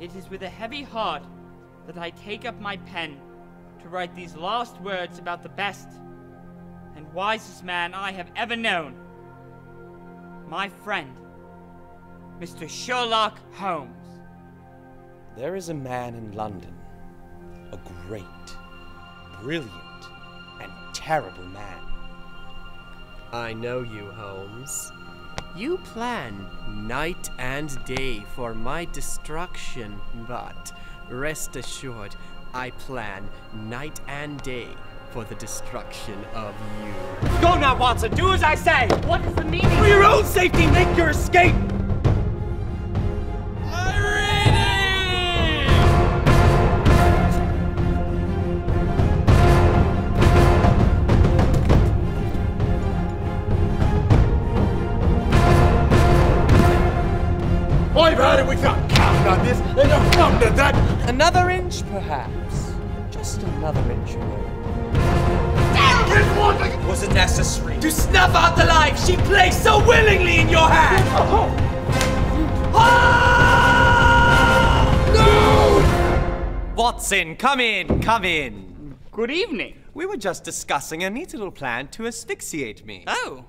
It is with a heavy heart that I take up my pen to write these last words about the best and wisest man I have ever known. My friend, Mr. Sherlock Holmes. There is a man in London, a great, brilliant, and terrible man. I know you, Holmes. You plan night and day for my destruction, but rest assured, I plan night and day for the destruction of you. Go now, Watson! Do as I say! What is the meaning? For your own safety, make your escape! I've had it with that counting on this, and you're come to that! Another inch, perhaps. Just another inch away. Was it necessary to snuff out the life she placed so willingly in your hand? Oh, oh. ah! Watson, come in, come in. Good evening. We were just discussing a neat little plan to asphyxiate me. Oh,